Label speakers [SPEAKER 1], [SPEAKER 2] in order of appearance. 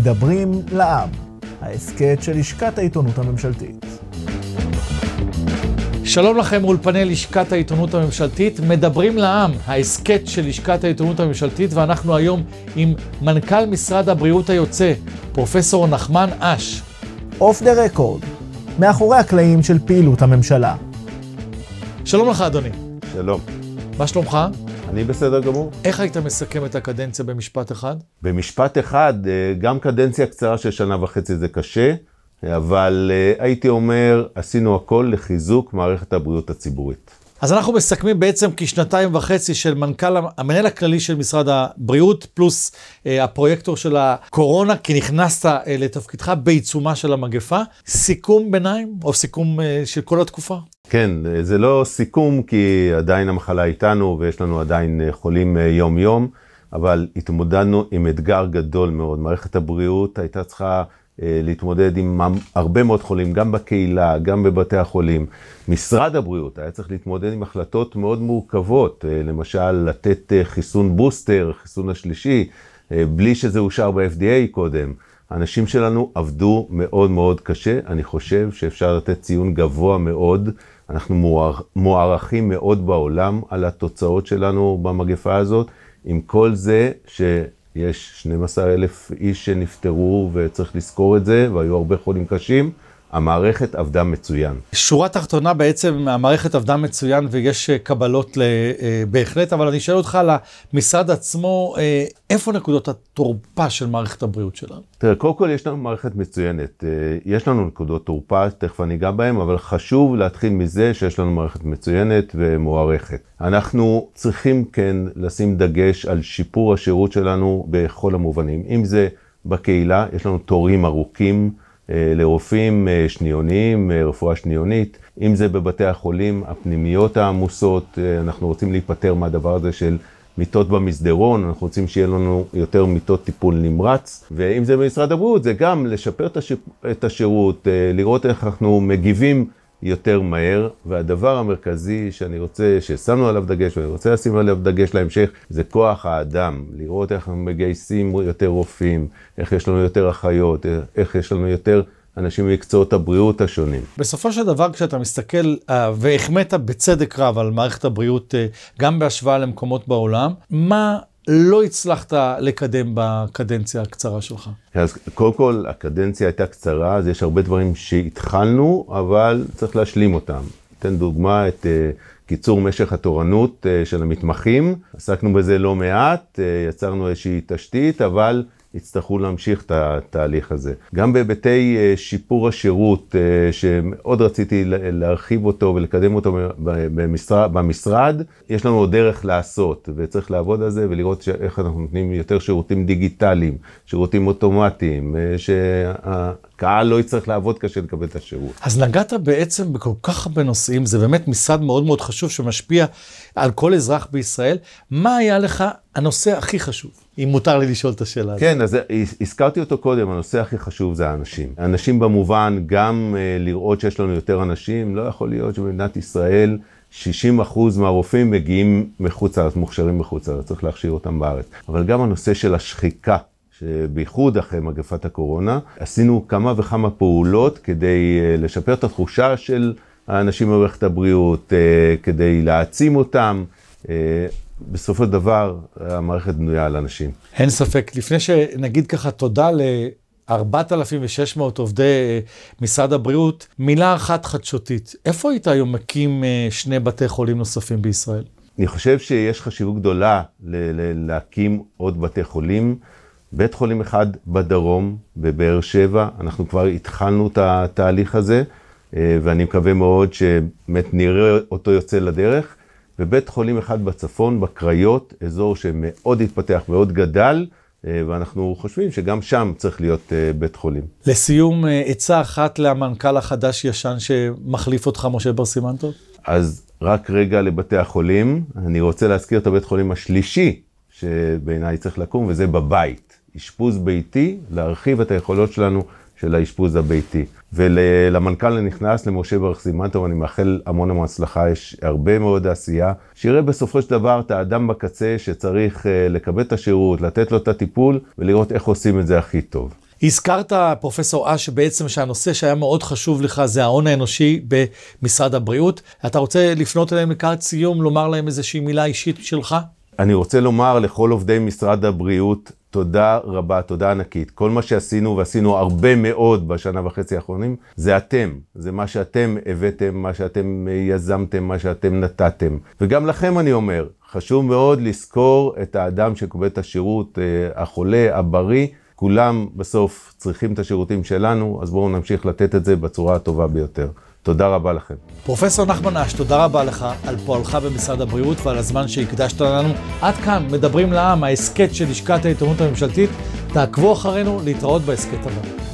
[SPEAKER 1] מדברים לעם, ההסכת של לשכת העיתונות הממשלתית.
[SPEAKER 2] שלום לכם אולפני לשכת העיתונות הממשלתית, מדברים לעם, ההסכת של לשכת העיתונות הממשלתית, ואנחנו היום עם מנכ"ל משרד הבריאות היוצא, פרופסור נחמן אש.
[SPEAKER 1] אוף דה רקורד, מאחורי הקלעים של פעילות הממשלה.
[SPEAKER 2] שלום לך אדוני.
[SPEAKER 3] שלום.
[SPEAKER 2] מה שלומך?
[SPEAKER 3] אני בסדר גמור.
[SPEAKER 2] איך היית מסכם את הקדנציה במשפט אחד?
[SPEAKER 3] במשפט אחד, אה, גם קדנציה קצרה של שנה וחצי זה קשה, אבל אה, הייתי אומר, עשינו הכל לחיזוק מערכת הבריאות הציבורית.
[SPEAKER 2] אז אנחנו מסכמים בעצם כשנתיים וחצי של מנכ"ל, המנהל הכללי של משרד הבריאות, פלוס אה, הפרויקטור של הקורונה, כי נכנסת אה, לתפקידך בעיצומה של המגפה. סיכום ביניים, או סיכום אה, של כל התקופה?
[SPEAKER 3] כן, אה, זה לא סיכום, כי עדיין המחלה איתנו, ויש לנו עדיין אה, חולים אה, יום-יום, אבל התמודדנו עם אתגר גדול מאוד. מערכת הבריאות הייתה צריכה... אה, להתמודד עם הרבה מאוד חולים, גם בקהילה, גם בבתי החולים. משרד הבריאות היה צריך להתמודד עם החלטות מאוד מורכבות, אה, למשל לתת אה, חיסון בוסטר, חיסון השלישי, בלי שזה אושר ב-FDA קודם. האנשים שלנו עבדו מאוד מאוד קשה, אני חושב שאפשר לתת ציון גבוה מאוד. אנחנו מוערכים מאוד בעולם על התוצאות שלנו במגפה הזאת. עם כל זה ש... יש 12 אלף איש שנפטרו וצריך לזכור את זה, והיו הרבה חולים קשים. המערכת עבדה מצוין.
[SPEAKER 2] שורה תחתונה בעצם, המערכת עבדה מצוין ויש אה, קבלות אה, בהחלט, אבל אני אשאל אותך על המשרד עצמו, אה, איפה נקודות התורפה של מערכת הבריאות שלנו?
[SPEAKER 3] תראה, קודם כל יש לנו מערכת מצוינת. יש לנו נקודות תורפה, תכף אני אגע בהן, אבל חשוב להתחיל מזה שיש לנו מערכת מצוינת ומוערכת. אנחנו צריכים כן לשים דגש על שיפור השירות שלנו בכל המובנים. אם זה בקהילה, יש לנו תורים ארוכים. אה, לרופאים אה, שניוניים, אה, רפואה שניונית, אם זה בבתי החולים, הפנימיות העמוסות, אנחנו רוצים להיפטר מהדבר הזה של מיטות במסדרון, אנחנו רוצים שיהיה לנו יותר מיטות טיפול נמרץ, ואם זה במשרד הבריאות, זה גם לשפר את השירות, לראות איך אנחנו מגיבים יותר מהר, והדבר המרכזי שאני רוצה, ששמנו עליו דגש, ואני רוצה לשים עליו דגש להמשך, זה כוח האדם. לראות איך אנחנו מגייסים יותר רופאים, איך יש לנו יותר אחיות, איך יש לנו יותר אנשים ממקצועות הבריאות השונים.
[SPEAKER 2] בסופו של דבר, כשאתה מסתכל, uh, והחמאת בצדק רב על מערכת הבריאות, uh, גם בהשוואה למקומות בעולם, מה לא הצלחת לקדם בקדנציה הקצרה שלך?
[SPEAKER 3] אז קודם כל, הקדנציה הייתה קצרה, אז יש הרבה דברים שהתחלנו, אבל צריך להשלים אותם. אתן דוגמה את uh, קיצור משך התורנות uh, של המתמחים, עסקנו בזה לא מעט, uh, יצרנו איזושהי תשתית, אבל יצטרכו להמשיך את התהליך הזה. גם בהיבטי אה, שיפור השירות, אה, שמאוד רציתי להרחיב אותו ולקדם אותו במשרד, במשרד, יש לנו עוד דרך לעשות, וצריך לעבוד על זה ולראות איך אנחנו נותנים יותר שירותים דיגיטליים, שירותים אוטומטיים, אה, שהקהל לא יצטרך לעבוד קשה לקבל את השירות.
[SPEAKER 2] אז נגעת בעצם בכל כך הרבה נושאים, זה באמת משרד מאוד מאוד חשוב שמשפיע על כל אזרח בישראל. מה היה לך הנושא הכי חשוב? אם מותר לי לשאול את השאלה הזאת.
[SPEAKER 3] כן, אז הזכרתי אותו קודם, הנושא הכי חשוב זה האנשים. אנשים במובן, גם uh, לראות שיש לנו יותר אנשים, לא יכול להיות שבמדינת ישראל 60% מהרופאים מגיעים מחוץ לארץ, מוכשרים מחוץ לארץ, צריך להכשיר אותם בארץ. אבל גם הנושא של השחיקה, שבייחוד אחרי מגפת הקורונה, עשינו כמה וכמה פעולות כדי uh, לשפר את התחושה של האנשים במערכת הבריאות, uh, כדי להעצים אותם. בסופו של דבר, המערכת בנויה על אנשים.
[SPEAKER 2] אין ספק. לפני שנגיד ככה תודה ל... 4,600 עובדי אה, משרד הבריאות, מילה אחת חדשותית. איפה היית היום מקים אה, שני בתי חולים נוספים בישראל?
[SPEAKER 3] אני חושב שיש חשיבות גדולה להקים עוד בתי חולים. בית חולים אחד בדרום, בבאר שבע, אנחנו כבר התחלנו את התהליך הזה, אה, ואני מקווה מאוד שבאמת נראה אותו יוצא לדרך. ובית חולים אחד בצפון, בקריות, אזור שמאוד התפתח, מאוד גדל, אה, ואנחנו חושבים שגם שם צריך להיות אה, בית חולים.
[SPEAKER 2] לסיום, אה, עצה אחת למנכ"ל החדש-ישן שמחליף אותך, משה בר סימנטוב?
[SPEAKER 3] אז רק רגע לבתי החולים. אני רוצה להזכיר את הבית חולים השלישי שבעיניי צריך לקום, וזה בבית. אשפוז ביתי, להרחיב את היכולות שלנו של האשפוז הביתי. ולמנכ"ל הנכנס, למשה ברך סימנטוב, אני מאחל המון המון הצלחה, יש הרבה מאוד עשייה. שיראה בסופו של דבר את האדם בקצה שצריך אה, לקבל את השירות, לתת לו את הטיפול ולראות איך עושים את זה הכי טוב.
[SPEAKER 2] הזכרת, פרופסור אש, בעצם שהנושא שהיה מאוד חשוב לך זה ההון האנושי במשרד הבריאות. אתה רוצה לפנות אליהם לקראת סיום, לומר להם איזושהי מילה אישית שלך?
[SPEAKER 3] אני רוצה לומר לכל עובדי משרד הבריאות, תודה רבה, תודה ענקית. כל מה שעשינו, ועשינו הרבה מאוד בשנה וחצי האחרונים, זה אתם. זה מה שאתם הבאתם, מה שאתם יזמתם, מה שאתם נתתם. וגם לכם אני אומר, חשוב מאוד לזכור את האדם שקובע את השירות, אה, החולה, הבריא. כולם בסוף צריכים את השירותים שלנו, אז בואו נמשיך לתת את זה בצורה הטובה ביותר. תודה רבה לכם.
[SPEAKER 2] פרופסור נחמן אש, תודה רבה לך על פועלך במשרד הבריאות ועל הזמן שהקדשת לנו. עד כאן, מדברים לעם, ההסכת של לשכת העיתונות הממשלתית. תעקבו אחרינו להתראות בהסכת הבא.